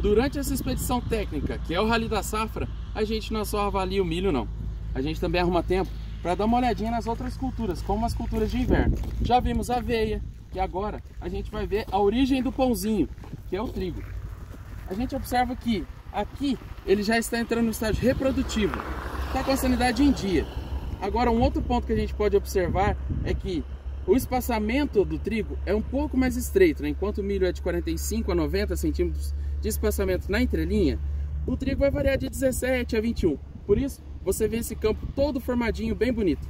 durante essa expedição técnica, que é o Rally da Safra, a gente não só avalia o milho não. A gente também arruma tempo para dar uma olhadinha nas outras culturas, como as culturas de inverno. Já vimos aveia, que agora a gente vai ver a origem do pãozinho, que é o trigo. A gente observa que aqui ele já está entrando no estágio reprodutivo, está com a sanidade em dia. Agora um outro ponto que a gente pode observar é que o espaçamento do trigo é um pouco mais estreito, né? enquanto o milho é de 45 a 90 centímetros de espaçamento na entrelinha, o trigo vai variar de 17 a 21. Por isso, você vê esse campo todo formadinho, bem bonito.